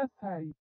Tassai